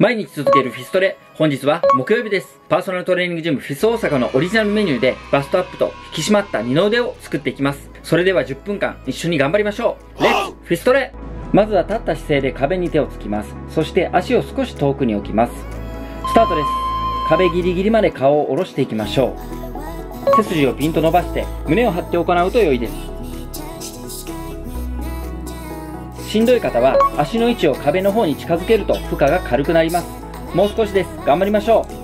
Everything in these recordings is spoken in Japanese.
毎日続けるフィストレ。本日は木曜日です。パーソナルトレーニングジムフィス大阪のオリジナルメニューでバストアップと引き締まった二の腕を作っていきます。それでは10分間一緒に頑張りましょう。レッツフィストレまずは立った姿勢で壁に手をつきます。そして足を少し遠くに置きます。スタートです。壁ギリギリまで顔を下ろしていきましょう。背筋をピンと伸ばして胸を張って行うと良いです。しんどい方は足の位置を壁の方に近づけると負荷が軽くなります。もう少しです。頑張りましょう。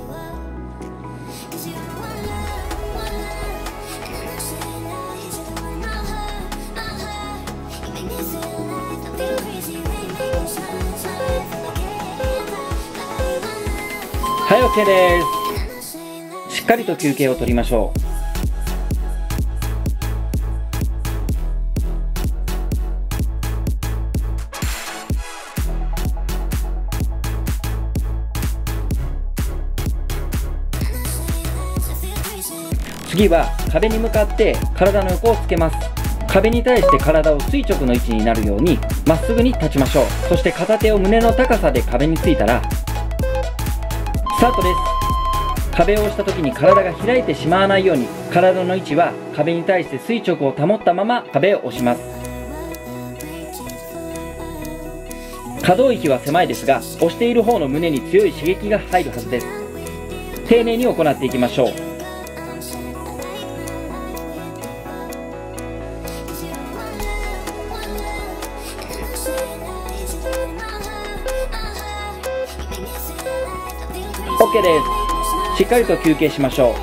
はい OK です。しっかりと休憩を取りましょう。次は壁に向かって体の横をつけます。壁に対して体を垂直の位置になるようにまっすぐに立ちましょう。そして片手を胸の高さで壁についたらスタートです。壁を押した時に体が開いてしまわないように体の位置は壁に対して垂直を保ったまま壁を押します。可動域は狭いですが押している方の胸に強い刺激が入るはずです。丁寧に行っていきましょう。です。しっかりと休憩しましょう。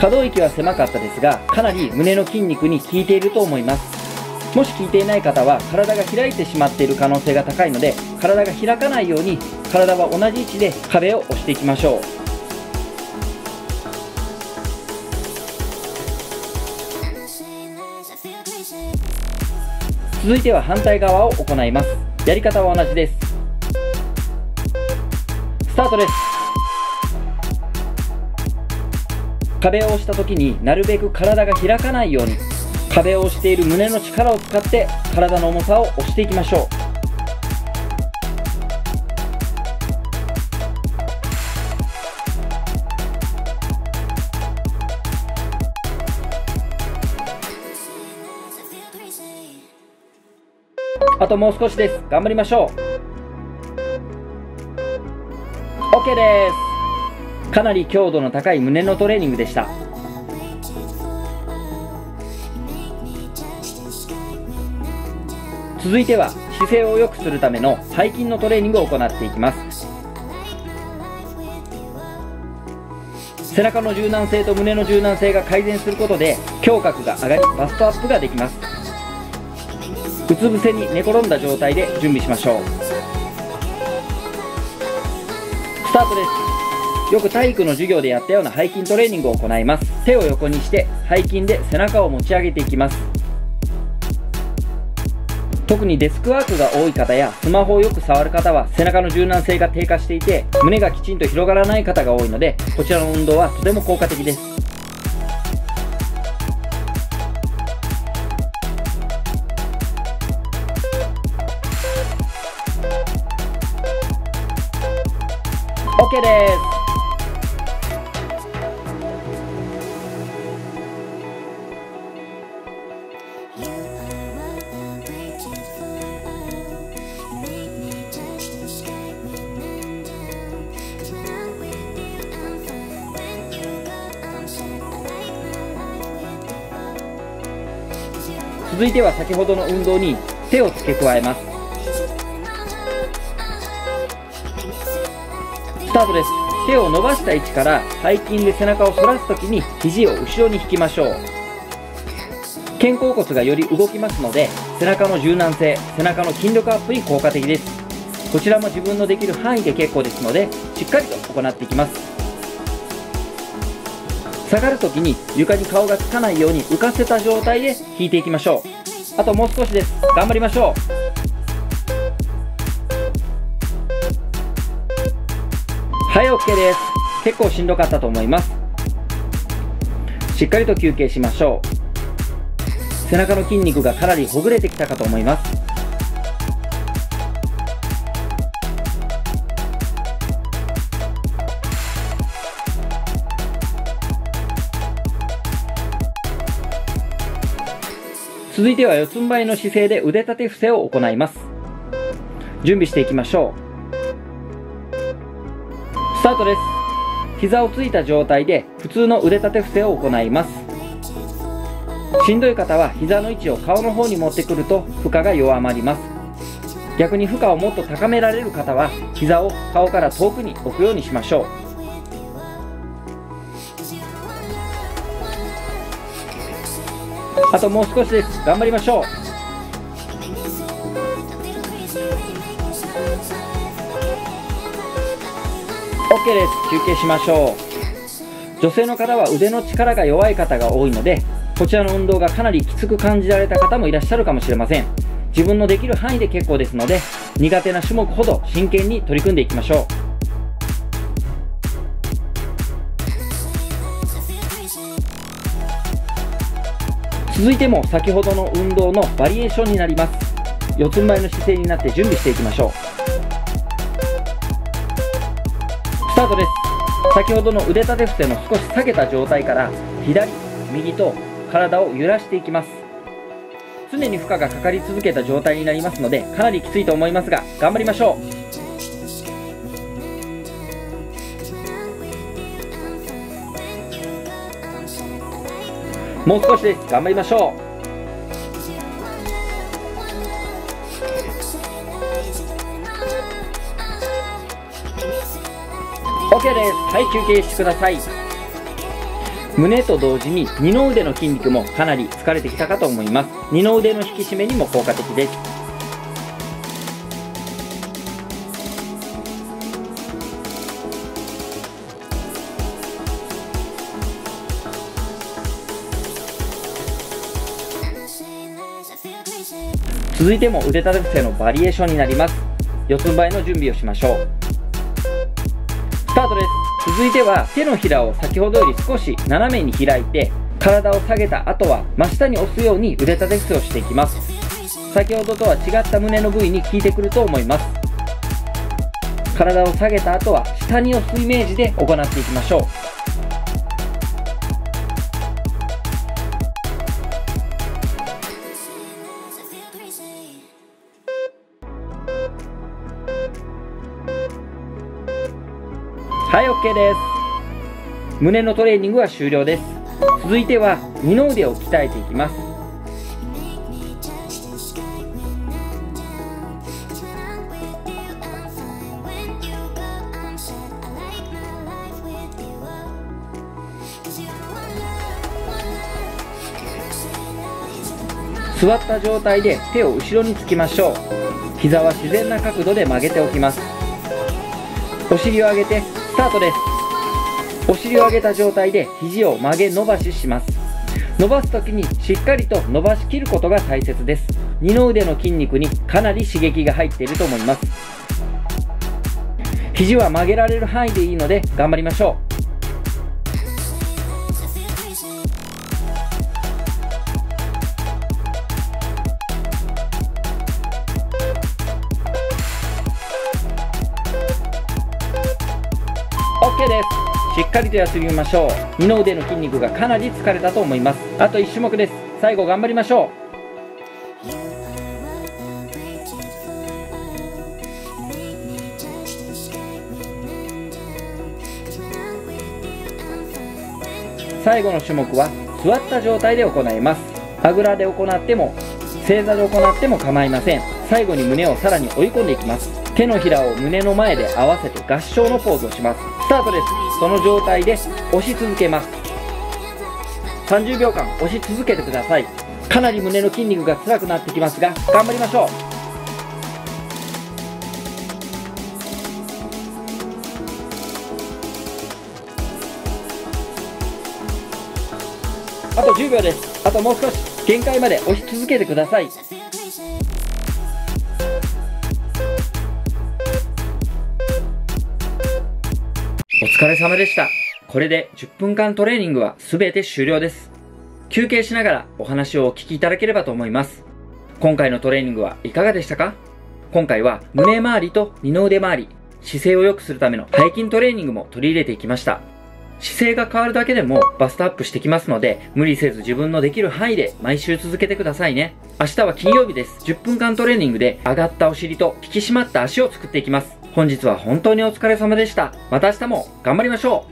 可動域は狭かったですがかなり胸の筋肉に効いていると思います。もし効いていない方は体が開いてしまっている可能性が高いので体が開かないように体は同じ位置で壁を押していきましょう。続いては反対側を行います。やり方は同じです。スタートです。壁を押した時になるべく体が開かないように壁を押している胸の力を使って体の重さを押していきましょう。あともう少しです。頑張りましょう。OK です。かなり強度の高い胸のトレーニングでした。続いては姿勢を良くするための背筋のトレーニングを行っていきます。背中の柔軟性と胸の柔軟性が改善することで胸郭が上がりバストアップができます。うつ伏せに寝転んだ状態で準備しましょう。スタートです。よく体育の授業でやったような背筋トレーニングを行います。手を横にして背筋で背中を持ち上げていきます。特にデスクワークが多い方やスマホをよく触る方は背中の柔軟性が低下していて胸がきちんと広がらない方が多いのでこちらの運動はとても効果的です。です続いては先ほどの運動に手を付け加えますスタートです。手を伸ばした位置から背筋で背中を反らす時に肘を後ろに引きましょう。肩甲骨がより動きますので背中の柔軟性背中の筋力アップに効果的です。こちらも自分のできる範囲で結構ですのでしっかりと行っていきます。下がる時に床に顔がつかないように浮かせた状態で引いていきましょう。あともう少しです。頑張りましょう。はい OK です。結構しんどかったと思います。しっかりと休憩しましょう。背中の筋肉がかなりほぐれてきたかと思います。続いては四つん這いの姿勢で腕立て伏せを行います。準備していきましょう。スタートです。膝をついた状態で普通の腕立て伏せを行います。しんどい方は膝の位置を顔の方に持ってくると負荷が弱まります。逆に負荷をもっと高められる方は膝を顔から遠くに置くようにしましょう。あともう少しです頑張りましょう OK です。休憩しましょう。女性の方は腕の力が弱い方が多いのでこちらの運動がかなりきつく感じられた方もいらっしゃるかもしれません。自分のできる範囲で結構ですので苦手な種目ほど真剣に取り組んでいきましょう。続いても先ほどの運動のバリエーションになります。四つん這いの姿勢になって準備していきましょう。タートです。先ほどの腕立て伏せの少し下げた状態から左右と体を揺らしていきます。常に負荷がかかり続けた状態になりますのでかなりきついと思いますが頑張りましょう。もう少しです。頑張りましょう。オッケーです。はい休憩してください。胸と同時に二の腕の筋肉もかなり疲れてきたかと思います。二の腕の引き締めにも効果的です。続いても腕立て伏せのバリエーションになります。四つん這いの準備をしましょう。スタートです。続いては手のひらを先ほどより少し斜めに開いて体を下げた後は真下に押すように腕立て伏せをしていきます。先ほどとは違った胸の部位に効いてくると思います。体を下げた後は下に押すイメージで行っていきましょう。はい OK です。胸のトレーニングは終了です。続いては二の腕を鍛えていきます。座った状態で手を後ろにつきましょう。膝は自然な角度で曲げておきます。お尻を上げてスタートです。お尻を上げた状態で肘を曲げ伸ばしします。伸ばす時にしっかりと伸ばしきることが大切です。二の腕の筋肉にかなり刺激が入っていると思います。肘は曲げられる範囲でいいので頑張りましょう。OK です。しっかりと休みましょう。二の腕の筋肉がかなり疲れたと思います。あと1種目です。最後頑張りましょう。最後の種目は座った状態で行います。あぐらで行っても正座で行っても構いません。最後に胸をさらに追い込んでいきます。手のひらを胸の前で合わせて合掌のポーズをします。タートです。その状態で押し続けます。30秒間押し続けてください。かなり胸の筋肉が辛くなってきますが頑張りましょう。あと10秒です。あともう少し。限界まで押し続けてください。お疲れ様でした。これで10分間トレーニングは全て終了です。休憩しながらお話をお聞きいただければと思います。今回のトレーニングはいかがでしたか？今回は胸周りと二の腕周り、姿勢を良くするための背筋トレーニングも取り入れていきました。姿勢が変わるだけでもバストアップしてきますので、無理せず自分のできる範囲で毎週続けてくださいね。明日は金曜日です。10分間トレーニングで上がったお尻と引き締まった足を作っていきます。本日は本当にお疲れ様でした。また明日も頑張りましょう